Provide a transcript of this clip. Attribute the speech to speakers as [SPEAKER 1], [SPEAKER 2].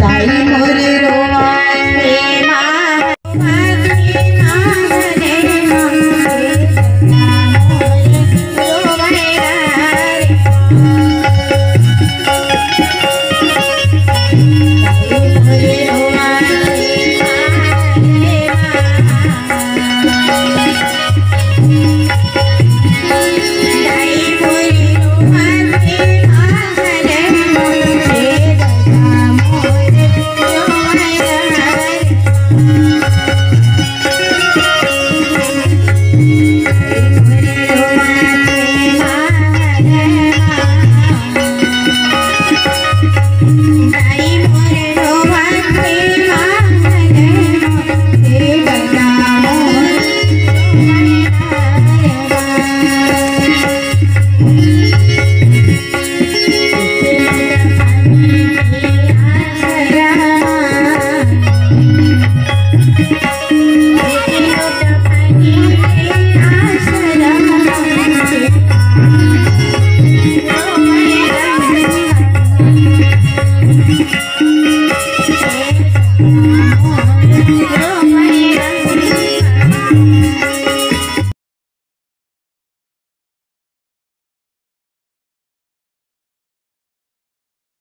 [SPEAKER 1] ताई मोरे रोवा